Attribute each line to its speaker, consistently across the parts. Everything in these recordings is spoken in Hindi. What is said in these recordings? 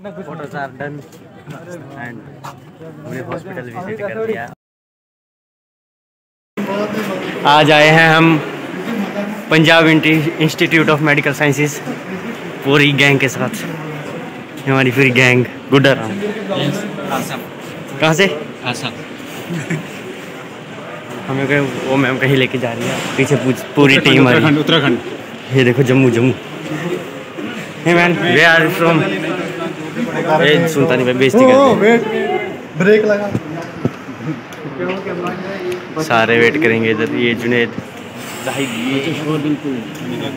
Speaker 1: फ़ोटोज़ आर डन एंड हमने हॉस्पिटल विज़िट कर दिया। आज आए हैं हम Punjab Institute of Medical Sciences पूरी गैंग के साथ। हमारी पूरी गैंग गुड्डाराम कहाँ से? हमें कहीं वो मैम कहीं लेके जा रही है। पीछे पूछ- पूरी टीम आ रही है।
Speaker 2: उत्तराखंड
Speaker 1: ये देखो Jammu Jammu. Hey man we are from a सुनता नहीं भाई बेइज्जती कर
Speaker 2: ब्रेक लगा।
Speaker 1: सारे वेट करेंगे इधर ये जुनेद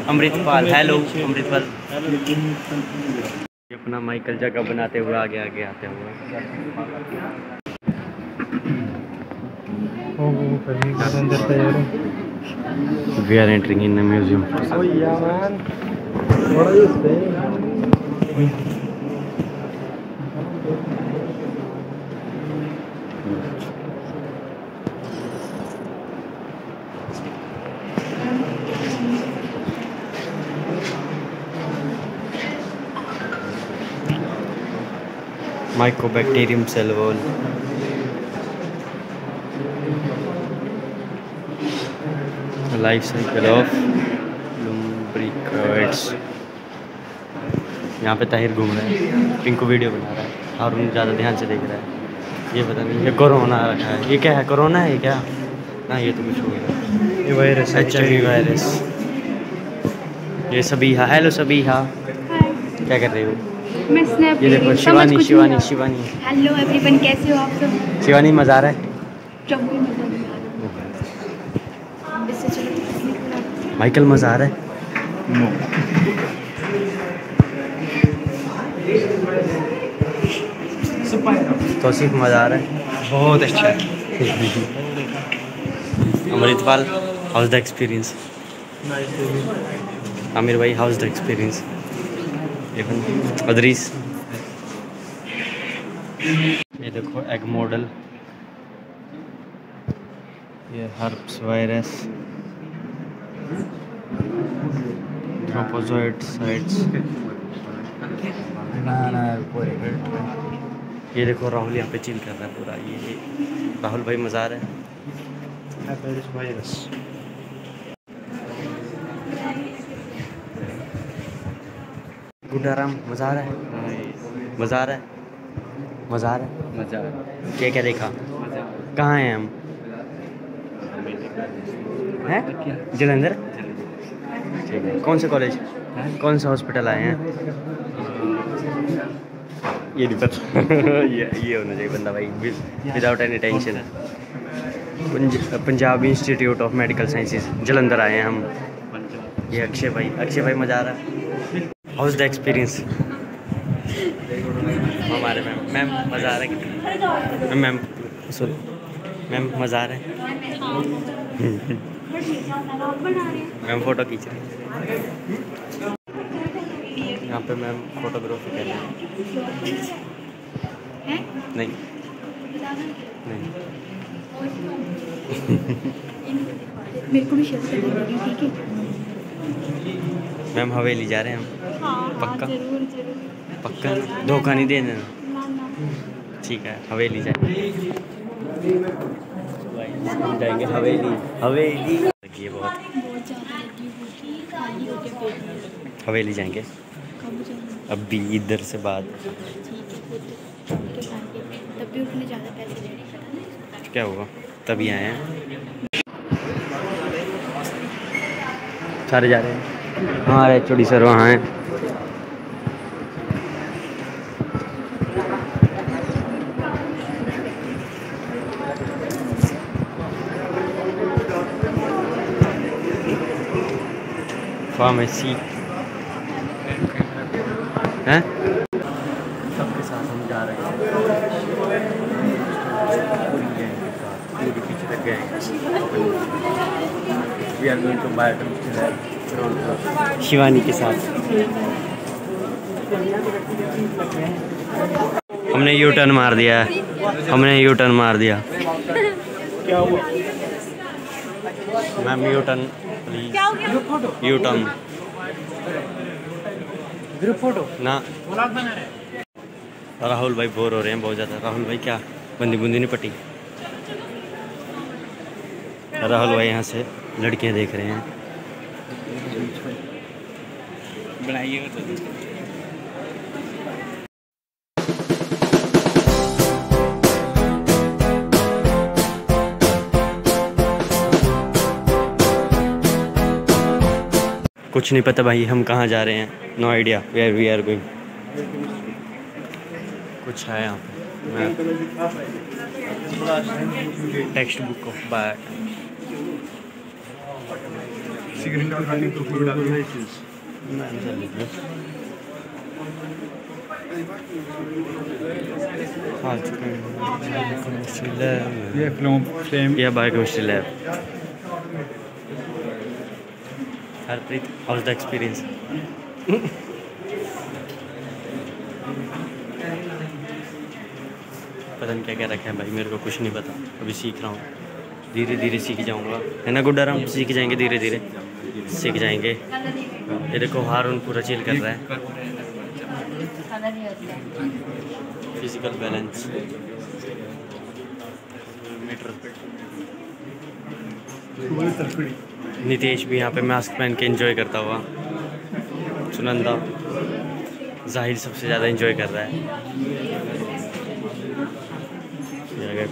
Speaker 1: अमृतपाल हेलो अमृतपाल। अपना माइकल जगह बनाते हुए आगे आगे आते हुए। We are entering in the museum Mycobacterium cell wall. Life cycle of lumbricoids. यहाँ पे ताहिर घूम रहा है। पिंकू वीडियो बना रहा है। और उन ज़्यादा ध्यान से देख रहा है। ये पता नहीं ये कोरोना रखा है। ये क्या है? कोरोना है क्या? ना ये तो कुछ हो गया।
Speaker 2: ये वायरस
Speaker 1: एच आई वायरस ये सभी हा हेलो सभी हा। क्या कर रहे हो?
Speaker 3: मैं स्नैप
Speaker 1: ये देखो शिवानी शिवानी शिवानी।
Speaker 3: हेलो एवरीवन कैसे हो आप सब?
Speaker 1: शिवानी मज़ा आ रहा है। माइकल मज़ा आ रहा है? तौसीफ मज़ा आ रहा है?
Speaker 2: बहुत अच्छा है।
Speaker 1: Amritpal how's the experience Aamir भाई how's the experience even Adrees. ये देखो एग मॉडल ये हर्ब्स वायरस ट्रोपोजोइड साइट्स ये देखो राहुल यहाँ पे चिल कर रहा है पूरा। ये राहुल भाई मज़ा आ रहा है।
Speaker 2: वायरस
Speaker 1: आ रहा है? मज़ा आ रहा है? मज़ा आ रहा है?
Speaker 2: मज़ा
Speaker 1: क्या क्या देखा? कहाँ हैं हम? हैं? जलंधर? ठीक है। कौन से कॉलेज कौन सा हॉस्पिटल आए हैं? ये नहीं पता। ये ये होना चाहिए बंदा भाई without any tension Punjab Institute of Medical Sciences Jalandhar आए हैं हम। ये अक्षय भाई अक्षय भाई मज़ा आ रहा है। हाउस द एक्सपीरियंस हमारे मैम मैम मज़ा आ रहा है मैम मैम मैम मज़ा आ रहा है? मैम फ़ोटो खींच रही है। यहाँ पे मैम फोटोग्राफी कर रही है।
Speaker 3: हैं?
Speaker 1: नहीं। नहीं।
Speaker 3: मेरे को भी शेयर कर ठीक है?
Speaker 1: मैम हवेली जा रहे हैं हम।
Speaker 3: हाँ
Speaker 1: पक्का?
Speaker 3: ज़रूर ज़रूर।
Speaker 1: पक्का? धोखा नहीं दे देना? ठीक है हवेली जाएँगे जाएँगे हवेली। हवेली। बहुत।
Speaker 3: बहुत लगी हो पेट
Speaker 1: हवेली जाएँगे।
Speaker 3: जाऊँगी
Speaker 1: अभी इधर से बाद।
Speaker 3: है फिर तो भी।
Speaker 1: क्या हुआ? तभी आए हैं। सारे जा रहे हैं। हमारे चोड़ी सर वहाँ हैं। फार्मेसी हैं? सबके साथ हम जा रहे हैं। पूरी पीछे तक। We are going to buy Shivani के साथ। हमने यू टर्न मार दिया। है हमने यू टर्न मार दिया।
Speaker 2: क्या हुआ?
Speaker 1: Ma'am U turn please U turn
Speaker 2: group photo.
Speaker 1: ना। राहुल भाई बोर हो रहे हैं बहुत ज़्यादा। राहुल भाई क्या? बंदी बूंदी नहीं पटी? राहुल भाई यहाँ से लड़कियाँ देख रहे हैं।
Speaker 2: बनाइए तो
Speaker 1: कुछ नहीं पता भाई, हम कहाँ जा रहे हैं? No idea where we are going कुछ है यहाँ पे। टेक्स्ट बुक हैं
Speaker 2: ये phloem flame
Speaker 1: lab. Harpreet, how's the experience? पता नहीं क्या क्या रखा है भाई मेरे को कुछ नहीं पता। अभी सीख रहा हूँ। धीरे धीरे सीख जाऊँगा। है ना गुड्डा राम? सीख जाएँगे धीरे धीरे सीख जाएँगे। ये देखो, हारून पूरा चिल कर रहा है। फ़िज़िकल बैलेंस मीटर नितेश भी यहाँ पे मास्क पहन के एंजॉय करता हुआ। सुनंदा ज़ाहिर सबसे ज़्यादा एंजॉय कर रहा है।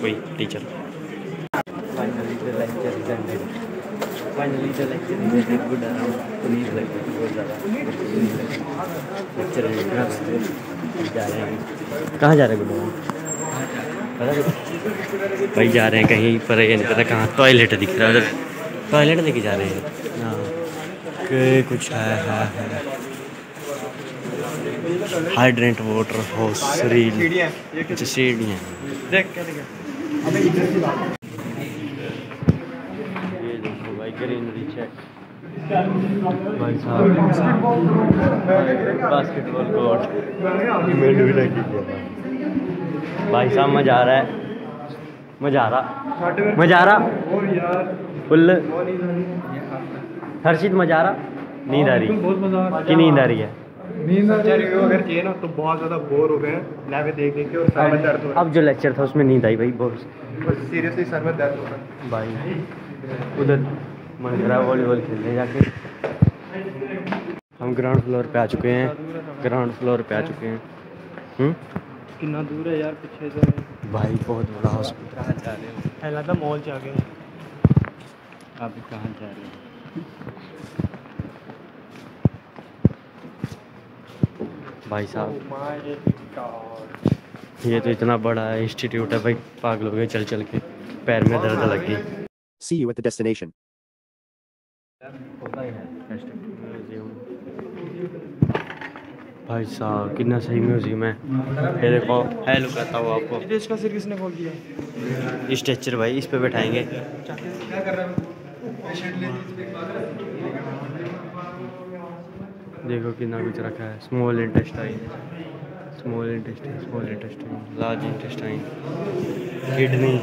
Speaker 1: कोई teacher finally the lecture is lecture good around Puneet बहुत ज़्यादा लेक्चर जा रहे हैं कहाँ जा रहे हैं गुड पता भाई जा रहे हैं कहीं पर ये नहीं पता कहाँ। टॉयलेट दिख रहा है उधर। टॉयलेट लेके जा रहे हैं। हाँ। कुछ है है है। हाइड्रेंट वाटर हाउस रील सीढ़ियाँ
Speaker 2: देख क्या देख
Speaker 1: ये देखो भाई ग्रीनरी चेक भाई साहब बास्केटबॉल कोर्ट भाई साहब मज़ा आ रहा है। मज़ा आ रहा। मज़ा आ रहा। फुल। हर चीज़ मज़ा आ रहा। नींद आ रही। कि नींद आ रही है?
Speaker 2: अगर ना तो बहुत ज़्यादा बोर हो गए हैं। देख देख के और सर में दर्द हो
Speaker 1: अब जो लेक्चर था उसमें नींद आई भाई बहुत।
Speaker 2: सीरियसली सर में दर्द हो रहा है।
Speaker 1: भाई उधर। मन कर रहा वॉलीबॉल खेलने जाके। हम ग्राउंड फ्लोर पे आ चुके हैं। ग्राउंड फ्लोर पे आ चुके हैं। हम्म?
Speaker 2: कितना दूर है यार पीछे से?
Speaker 1: भाई बहुत बड़ा हॉस्पिटल
Speaker 2: कहाँ जा रहे हो? पहला तो मॉल जा गए
Speaker 1: आप कहाँ जा रहे हैं? भाई साहब ये तो इतना बड़ा इंस्टीट्यूट है भाई। पागल हो गए चल चल के। पैर में दर्द लग गई।
Speaker 4: See you at the destination.
Speaker 1: भाई साहब कितना सही म्यूज़ियम है। ये देखो हेलो कहता हूँ आपको।
Speaker 2: देश का सिर किसने खोल दिया?
Speaker 1: स्ट्रेचर भाई इस पे बैठाएँगे। देखो कितना कुछ रखा है। Small intestine small intestine small intestine large intestine kidney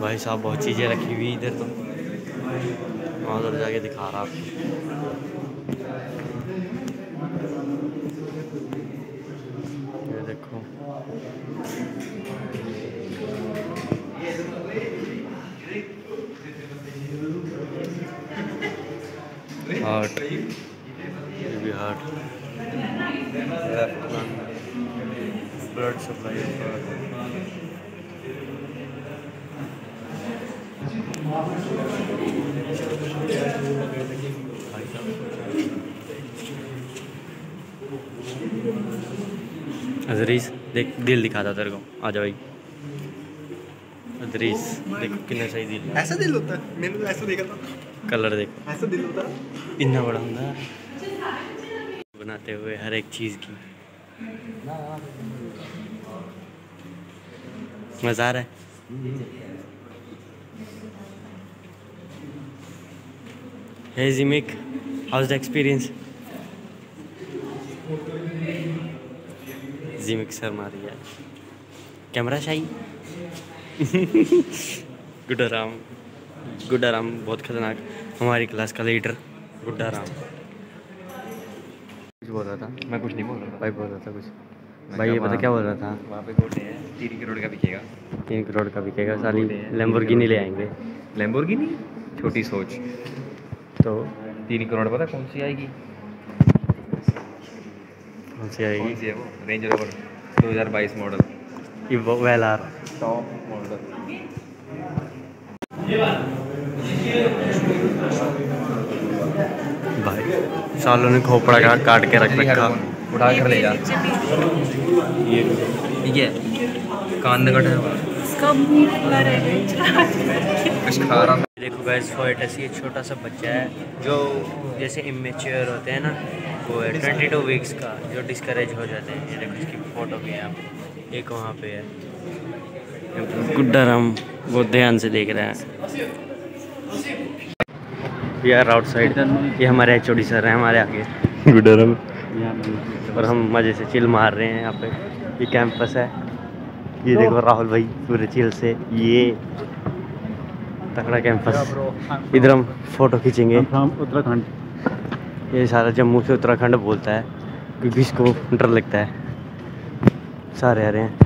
Speaker 1: भाई साहब बहुत चीज़ें रखी हुई इधर तो। वहाँ उधर जाके दिखा रहा। आपको ये देखो। हार्ट ये भी हार्ट अजरीस देख दिल दिखाता तेरे को। आ जा भाई। अजरीस देख कितना सही दिल
Speaker 2: ऐसा दिल होता है? मैंने तो ऐसा देखा था।
Speaker 1: कलर देखो।
Speaker 2: ऐसा दिल होता है?
Speaker 1: इतना बड़ा ਹੁੰਦਾ बनाते हुए हर एक चीज़ की। मज़ा आ रहा है? Hey Zimik, how's the experience? Zimik sir मारी है। कैमरा शाही? गुड्डाराम। गुड्डाराम बहुत खतरनाक। हमारी क्लास का लीडर गुड्डाराम। बोल रहा था।
Speaker 4: मैं कुछ नहीं बोल रहा था।
Speaker 1: भाई बोल रहा था कुछ। भाई ये पता क्या बोल रहा था?
Speaker 4: वहाँ पे गोटे हैं तीन करोड़ का बिकेगा।
Speaker 1: तीन करोड़ का बिकेगा साली लेम्बोर्गिनी ले आएँगे।
Speaker 4: लेम्बोर्गिनी छोटी सोच।
Speaker 1: तो?
Speaker 4: तीन करोड़ पता कौन सी आएगी?
Speaker 1: कौन सी आएगी
Speaker 4: कौन सी है वो? Range Rover 2022 model
Speaker 1: Evoque Velar
Speaker 4: top model
Speaker 1: भाई सालों ने खोपड़ा का काट के रख रखा।
Speaker 4: उठा कर ले जा। ये ठीक है। कान कट है
Speaker 1: देखो गैस फोएटस ये छोटा सा बच्चा है जो जैसे इमेच्योर होते हैं ना वो है ट्वेंटी टू वीक्स का जो डिस्करेज हो जाते हैं ये देखो इसकी फ़ोटो भी है यहाँ पे एक वहाँ पे है? गुड्डा राम बहुत ध्यान से देख रहे हैं। यार आउट साइड ये हमारे एच सर हैं हमारे आगे। गुड्डा राम और हम मज़े से चिल मार रहे हैं यहाँ पे ये कैंपस है। ये देखो राहुल भाई पूरे चिल से ये तकड़ा कैंपस इधर हम फ़ोटो खींचेंगे।
Speaker 2: उत्तराखंड।
Speaker 1: ये सारा जम्मू से उत्तराखंड बोलता है, क्योंकि इसको डर लगता है। सारे आ रहे हैं।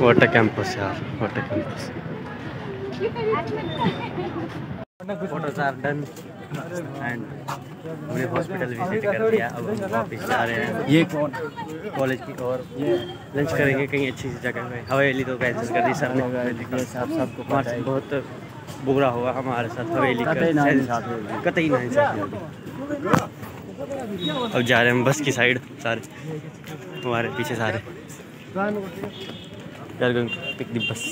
Speaker 1: वाटर कैंपस यार। Water campus photos are done and हमने हॉस्पिटल विज़िट कर दिया। अब हम वापस जा रहे हैं। ये कौन कॉलेज की और लंच करेंगे कहीं अच्छी सी जगह में। हवेली तो कैंसिल कर दी सर ने। साहब सबको बहुत बुरा हुआ हमारे साथ हवेली का कतई ना इंसाफ अब जा रहे हैं हम बस की साइड सारे। हमारे पीछे सारे। यार पिक दी बस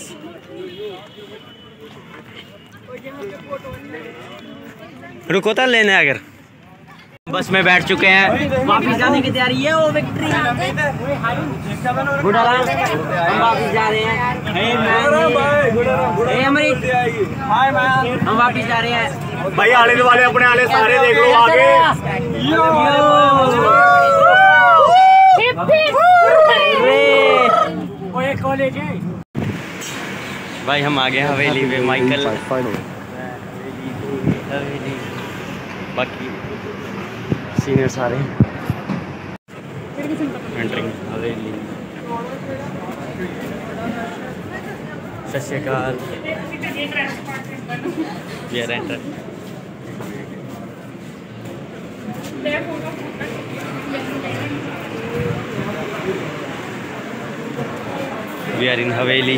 Speaker 1: रुको तो लेने अगर बस में बैठ चुके हैं। वापस जाने की तैयारी है वो विक्ट्री राम, हम वापस जा रहे हैं। मैन, अमृत हम वापस जा रहे हैं।
Speaker 2: भाई आने वाले अपने आने सारे देख लो आगे।
Speaker 1: भाई हम आ गए हवेली में माइकल हवेली बाकी सीनियर सारे एंटरिंग हवेली सत श्रीकाल ये एंटर वी आर इन हवेली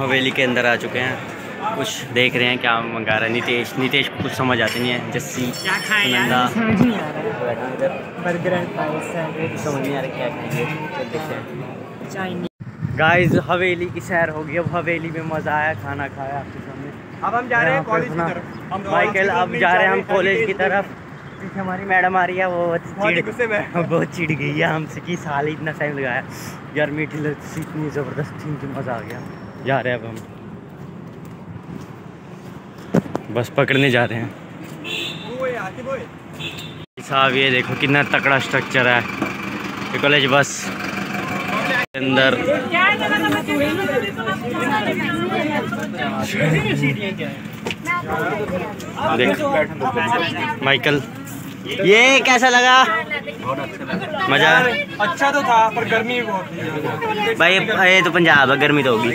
Speaker 1: हवेली के अंदर आ चुके हैं। कुछ देख रहे हैं क्या मंगा रहा है। नितेश नितेश को कुछ समझ आती नहीं है। Jassi Sunanda.
Speaker 3: Burger and fries sandwich.
Speaker 1: समझ नहीं आ रहा क्या खाएँगे।
Speaker 3: चाइनीज़।
Speaker 1: गाइस हवेली की सैर होगी। अब हवेली में मज़ा आया खाना खाया आपके सामने।
Speaker 2: अब हम जा रहे हैं कॉलेज की तरफ़। हम
Speaker 1: माइकल अब जा रहे हैं हम कॉलेज की तरफ़। पीछे हमारी मैडम आ रही है वो बहुत
Speaker 2: बहुत
Speaker 1: चिढ़
Speaker 2: गुस्से में।
Speaker 1: बहुत चिढ़ गई है हमसे कि साल इतना टाइम लगाया। यार मीठी लस्सी इतनी ज़बरदस्त थी कि मज़ा आ गया। जा रहे हैं अब हम। बस पकड़ने जा रहे हैं। साहब ये देखो कितना तकड़ा स्ट्रक्चर है। ये कॉलेज बस अंदर देख माइकल ये कैसा लगा? मज़ा?
Speaker 2: अच्छा तो था पर गर्मी बहुत
Speaker 1: भाई ये तो पंजाब है गर्मी तो होगी।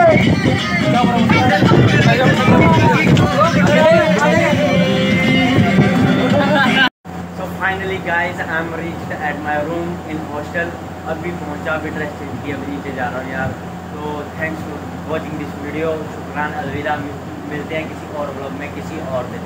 Speaker 1: finally guys, I am at room in hostel अभी पहुँचा ड्रेस चेंज की अभी नीचे जा रहा हूँ यार। तो thanks for watching this video शुक्रान अलविदा। मिलते हैं किसी और ब्लॉग में किसी और दिन।